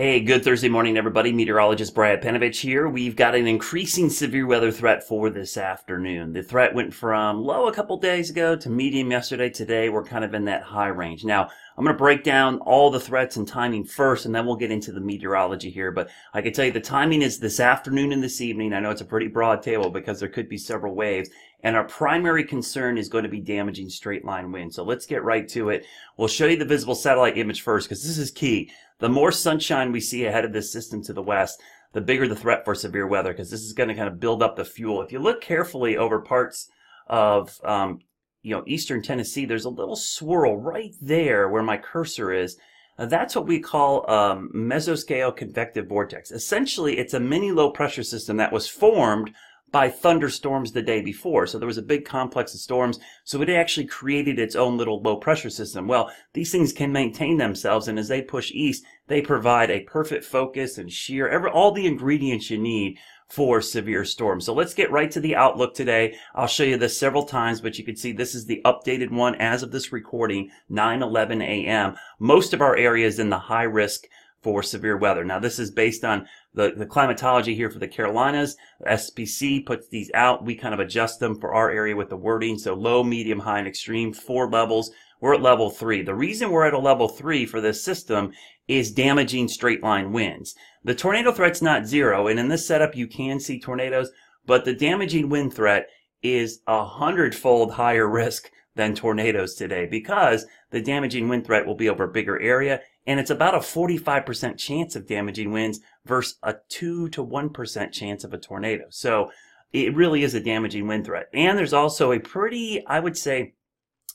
Hey, good Thursday morning, everybody. Meteorologist Brad Panovich here. We've got an increasing severe weather threat for this afternoon. The threat went from low a couple days ago to medium yesterday. Today, we're kind of in that high range. Now, I'm going to break down all the threats and timing first, and then we'll get into the meteorology here. But I can tell you the timing is this afternoon and this evening. I know it's a pretty broad table because there could be several waves. And our primary concern is going to be damaging straight line wind. So let's get right to it. We'll show you the visible satellite image first because this is key. The more sunshine we see ahead of this system to the west, the bigger the threat for severe weather because this is going to kind of build up the fuel. If you look carefully over parts of um, you know eastern Tennessee, there's a little swirl right there where my cursor is. That's what we call um, mesoscale convective vortex. Essentially, it's a mini low pressure system that was formed by thunderstorms the day before. So there was a big complex of storms. So it actually created its own little low pressure system. Well, these things can maintain themselves. And as they push east, they provide a perfect focus and shear, every, all the ingredients you need for severe storms. So let's get right to the outlook today. I'll show you this several times, but you can see this is the updated one as of this recording, 9-11 a.m. Most of our areas in the high risk for severe weather. Now, this is based on the, the climatology here for the Carolinas. SPC puts these out. We kind of adjust them for our area with the wording. So low, medium, high, and extreme, four levels. We're at level three. The reason we're at a level three for this system is damaging straight line winds. The tornado threat's not zero, and in this setup you can see tornadoes, but the damaging wind threat is a hundredfold higher risk than tornadoes today because the damaging wind threat will be over a bigger area and it's about a 45% chance of damaging winds versus a 2 to 1% chance of a tornado. So it really is a damaging wind threat. And there's also a pretty, I would say,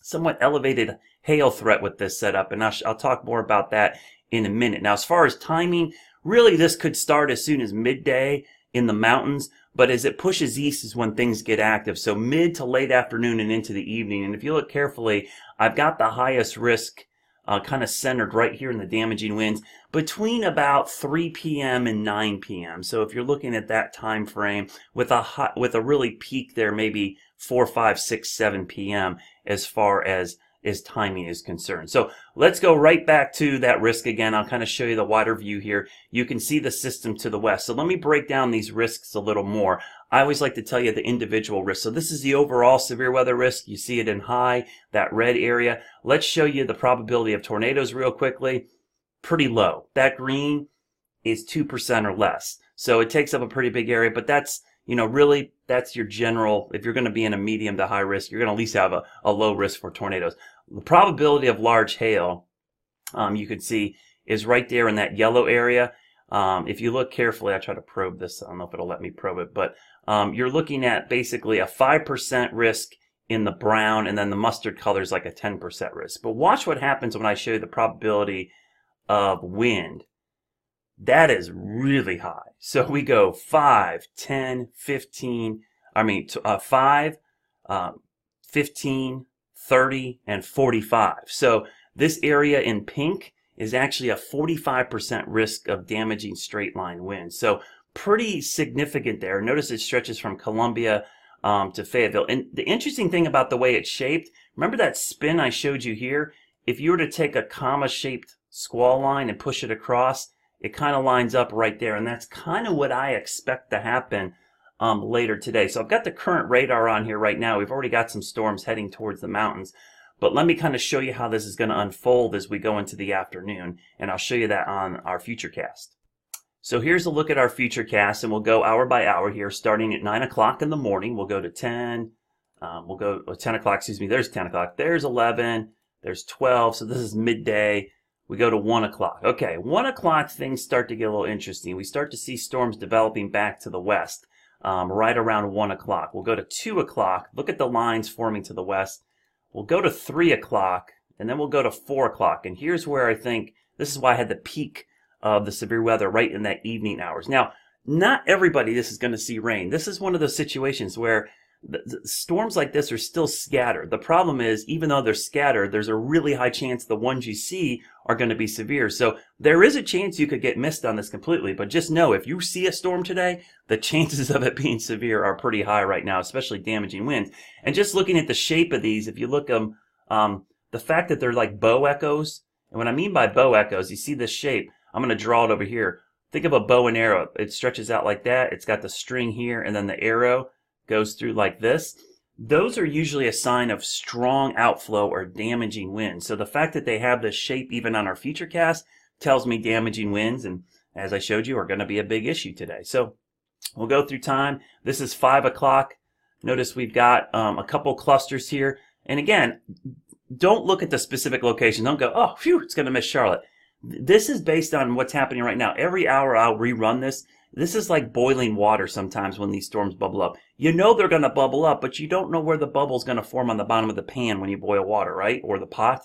somewhat elevated hail threat with this setup. And I'll, I'll talk more about that in a minute. Now, as far as timing, really this could start as soon as midday in the mountains, but as it pushes east is when things get active. So mid to late afternoon and into the evening. And if you look carefully, I've got the highest risk uh, kind of centered right here in the damaging winds between about 3 p.m. and 9 p.m. So if you're looking at that time frame with a hot, with a really peak there, maybe 4, 5, 6, 7 p.m. as far as as timing is concerned. So let's go right back to that risk again. I'll kind of show you the wider view here. You can see the system to the west. So let me break down these risks a little more. I always like to tell you the individual risk. So this is the overall severe weather risk. You see it in high, that red area. Let's show you the probability of tornadoes real quickly. Pretty low. That green is 2% or less. So it takes up a pretty big area, but that's, you know, really that's your general, if you're going to be in a medium to high risk, you're going to at least have a, a low risk for tornadoes. The probability of large hail, um, you can see, is right there in that yellow area. Um, if you look carefully, I try to probe this. I don't know if it'll let me probe it, but um, you're looking at basically a 5% risk in the brown, and then the mustard color is like a 10% risk. But watch what happens when I show you the probability of wind. That is really high. So we go 5, 10, 15, I mean, uh, 5, um, 15, 30, and 45. So this area in pink is actually a 45% risk of damaging straight line winds. So pretty significant there. Notice it stretches from Columbia um, to Fayetteville. And the interesting thing about the way it's shaped, remember that spin I showed you here? If you were to take a comma shaped squall line and push it across, it kind of lines up right there. And that's kind of what I expect to happen um, later today. So I've got the current radar on here right now. We've already got some storms heading towards the mountains. But let me kind of show you how this is going to unfold as we go into the afternoon. And I'll show you that on our Futurecast. So here's a look at our Futurecast, and we'll go hour by hour here, starting at 9 o'clock in the morning. We'll go to 10. Um, we'll go oh, 10 o'clock, excuse me. There's 10 o'clock. There's 11. There's 12. So this is midday. We go to 1 o'clock. Okay, 1 o'clock, things start to get a little interesting. We start to see storms developing back to the west um, right around 1 o'clock. We'll go to 2 o'clock. Look at the lines forming to the west. We'll go to 3 o'clock, and then we'll go to 4 o'clock. And here's where I think this is why I had the peak of the severe weather right in that evening hours. Now, not everybody this is going to see rain. This is one of those situations where storms like this are still scattered. The problem is, even though they're scattered, there's a really high chance the ones you see are going to be severe. So there is a chance you could get missed on this completely, but just know if you see a storm today, the chances of it being severe are pretty high right now, especially damaging winds. And just looking at the shape of these, if you look them, um, the fact that they're like bow echoes, and what I mean by bow echoes, you see this shape. I'm going to draw it over here. Think of a bow and arrow. It stretches out like that. It's got the string here and then the arrow goes through like this. Those are usually a sign of strong outflow or damaging winds. So the fact that they have this shape even on our future cast tells me damaging winds and as I showed you are going to be a big issue today. So we'll go through time. This is five o'clock. Notice we've got um, a couple clusters here. And again, don't look at the specific location. Don't go, oh, phew, it's going to miss Charlotte. This is based on what's happening right now. Every hour I'll rerun this. This is like boiling water sometimes when these storms bubble up. You know they're going to bubble up, but you don't know where the bubble's going to form on the bottom of the pan when you boil water, right? Or the pot.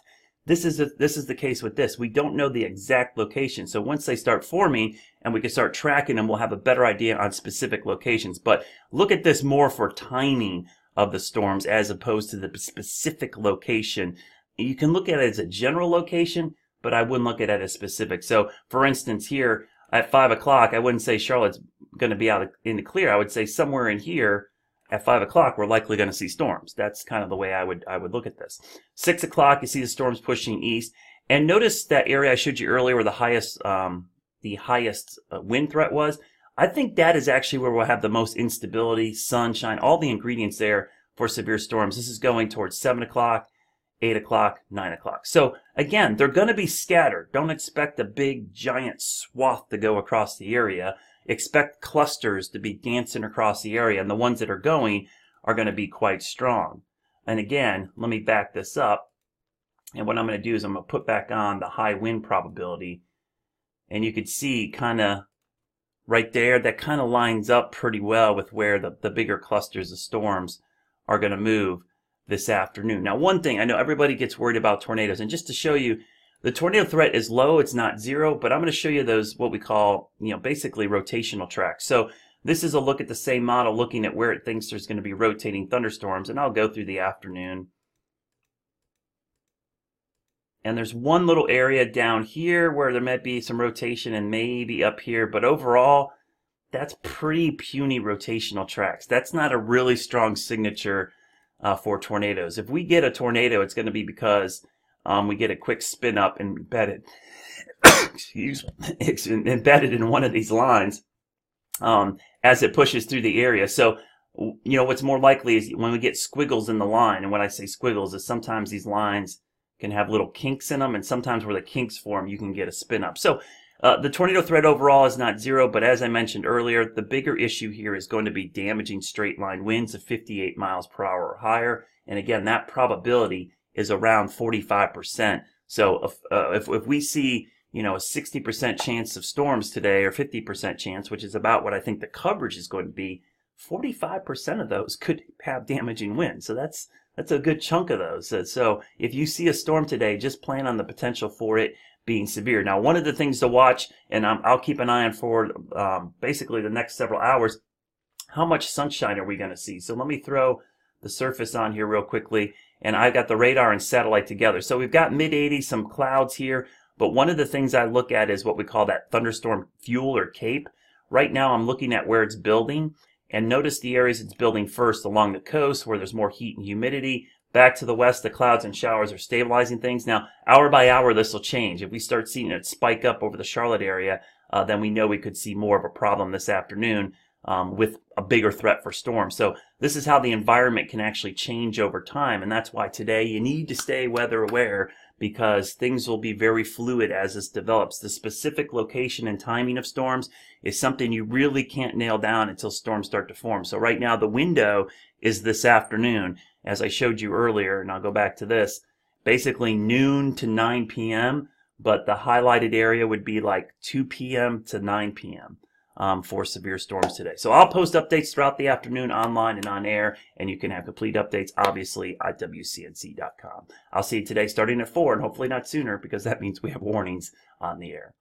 This is, a, this is the case with this. We don't know the exact location. So once they start forming and we can start tracking them, we'll have a better idea on specific locations. But look at this more for timing of the storms as opposed to the specific location. You can look at it as a general location, but I wouldn't look at it as specific. So for instance, here at five o'clock, I wouldn't say Charlotte's going to be out in the clear. I would say somewhere in here at five o'clock, we're likely going to see storms. That's kind of the way I would I would look at this. Six o'clock, you see the storms pushing east, and notice that area I showed you earlier where the highest um, the highest uh, wind threat was. I think that is actually where we'll have the most instability, sunshine, all the ingredients there for severe storms. This is going towards seven o'clock, eight o'clock, nine o'clock. So again, they're going to be scattered. Don't expect a big giant swath to go across the area expect clusters to be dancing across the area, and the ones that are going are going to be quite strong. And again, let me back this up. And what I'm going to do is I'm going to put back on the high wind probability. And you can see kind of right there, that kind of lines up pretty well with where the, the bigger clusters of storms are going to move this afternoon. Now, one thing, I know everybody gets worried about tornadoes. And just to show you, the tornado threat is low, it's not zero, but I'm going to show you those, what we call, you know, basically rotational tracks. So this is a look at the same model, looking at where it thinks there's going to be rotating thunderstorms, and I'll go through the afternoon. And there's one little area down here where there might be some rotation and maybe up here, but overall, that's pretty puny rotational tracks. That's not a really strong signature uh, for tornadoes. If we get a tornado, it's going to be because um, we get a quick spin up and embedded, excuse, embedded in one of these lines um, as it pushes through the area. So, you know, what's more likely is when we get squiggles in the line, and when I say squiggles is sometimes these lines can have little kinks in them, and sometimes where the kinks form, you can get a spin up. So, uh, the tornado threat overall is not zero, but as I mentioned earlier, the bigger issue here is going to be damaging straight line winds of 58 miles per hour or higher. And again, that probability is around 45%. So if, uh, if, if we see, you know, a 60% chance of storms today or 50% chance, which is about what I think the coverage is going to be, 45% of those could have damaging winds. So that's, that's a good chunk of those. So if you see a storm today, just plan on the potential for it being severe. Now, one of the things to watch, and i will keep an eye on for um, basically the next several hours, how much sunshine are we going to see? So let me throw the surface on here real quickly and I've got the radar and satellite together. So we've got mid 80s, some clouds here, but one of the things I look at is what we call that thunderstorm fuel or cape. Right now I'm looking at where it's building and notice the areas it's building first along the coast where there's more heat and humidity. Back to the west, the clouds and showers are stabilizing things. Now, hour by hour, this will change. If we start seeing it spike up over the Charlotte area, uh, then we know we could see more of a problem this afternoon um, with a bigger threat for storms. So this is how the environment can actually change over time. And that's why today you need to stay weather aware because things will be very fluid as this develops. The specific location and timing of storms is something you really can't nail down until storms start to form. So right now the window is this afternoon, as I showed you earlier, and I'll go back to this, basically noon to 9 p.m., but the highlighted area would be like 2 p.m. to 9 p.m um, for severe storms today. So I'll post updates throughout the afternoon online and on air, and you can have complete updates, obviously, at WCNC.com. I'll see you today starting at 4 and hopefully not sooner because that means we have warnings on the air.